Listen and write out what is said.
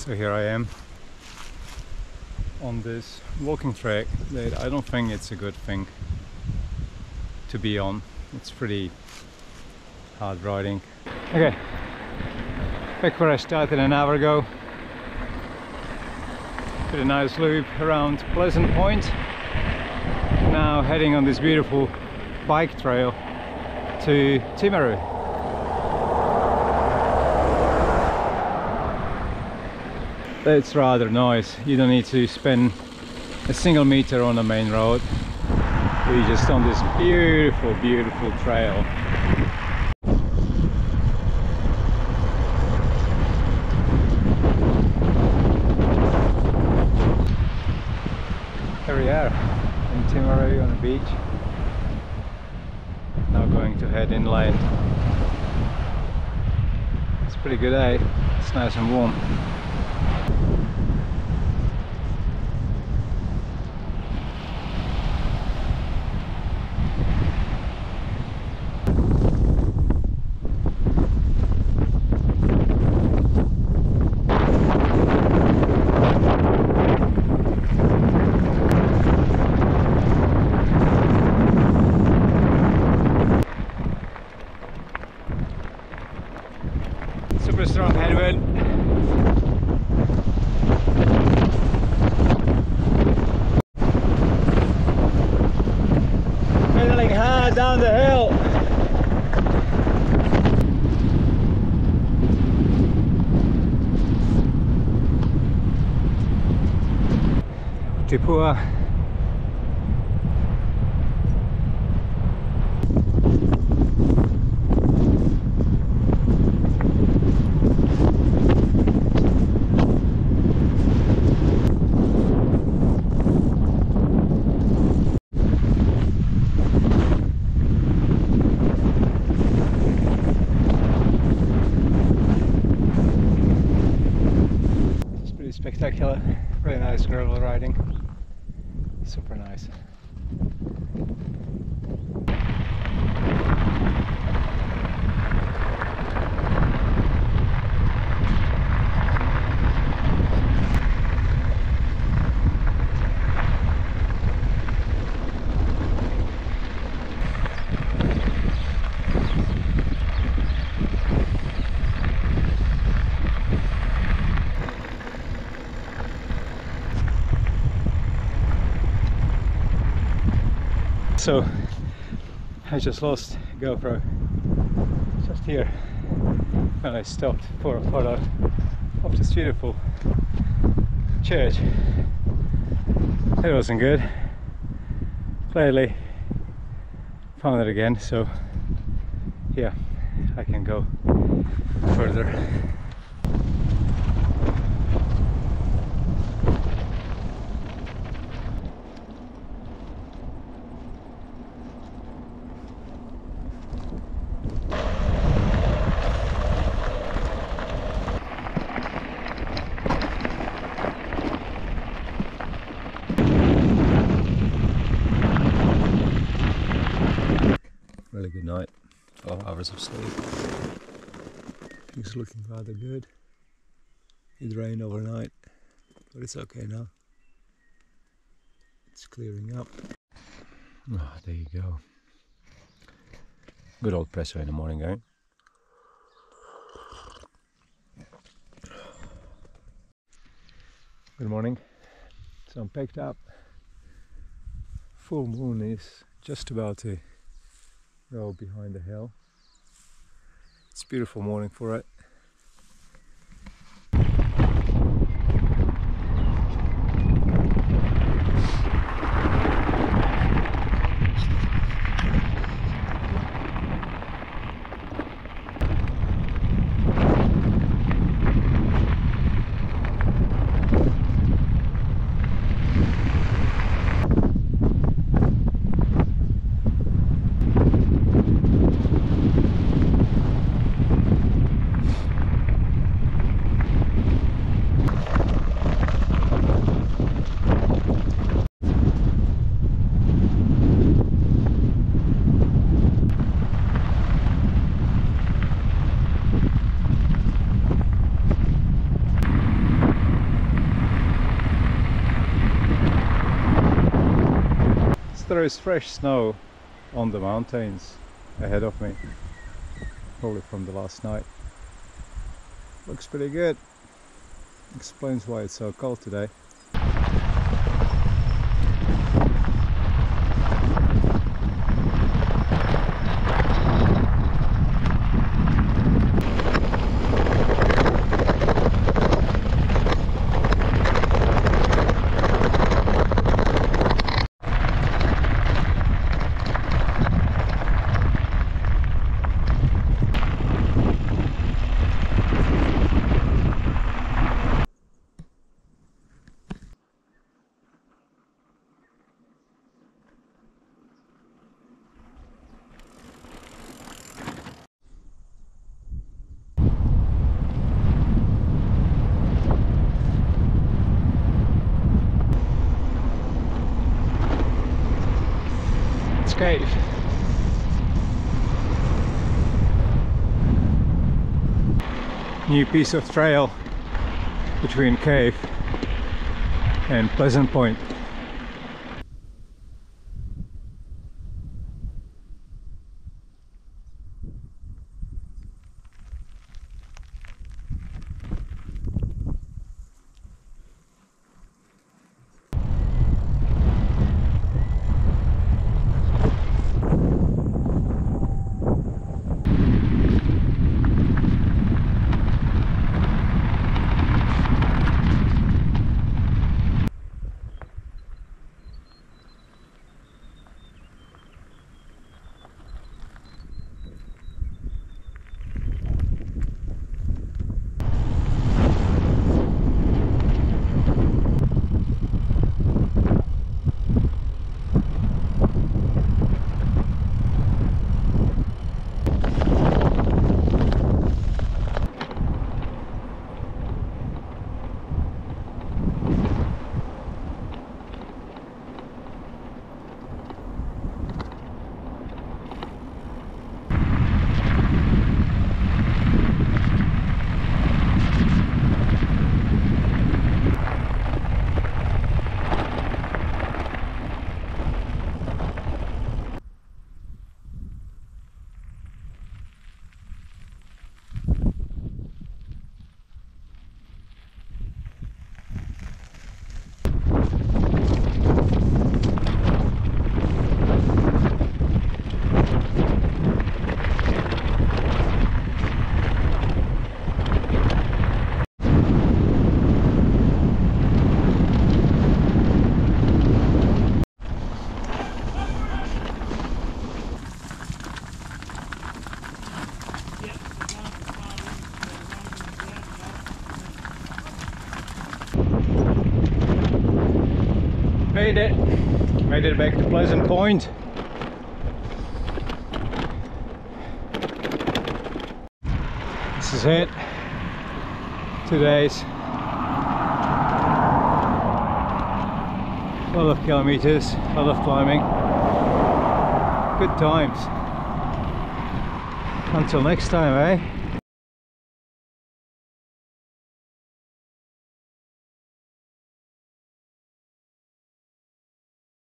So here I am on this walking track that I don't think it's a good thing to be on. It's pretty hard riding. Okay, back where I started an hour ago. Did a nice loop around Pleasant Point. Now heading on this beautiful bike trail to Timaru. It's rather nice. You don't need to spend a single meter on the main road. we're just on this beautiful, beautiful trail. Here we are in Timaru on the beach. Now going to head inland. It's pretty good day. It's nice and warm. Pedaling hard down the hill. Tipua. It's pretty spectacular. Really nice gravel riding. Super nice. So I just lost GoPro just here when I stopped for a photo of this beautiful church. It wasn't good. Clearly found it again, so yeah, I can go further. Really good night. 12 hours of sleep. Things looking rather good. It rained overnight, but it's okay now. It's clearing up. Ah, there you go. Good old presso in the morning, eh? Good morning. So I'm packed up. Full moon is just about to go behind the hill. It's a beautiful morning for it. There is fresh snow on the mountains ahead of me. Probably from the last night. Looks pretty good. Explains why it's so cold today. Cave. New piece of trail between cave and Pleasant Point. Made it. Made it back to Pleasant Point. This is it. Two days. A lot of kilometers, a lot of climbing. Good times. Until next time, eh?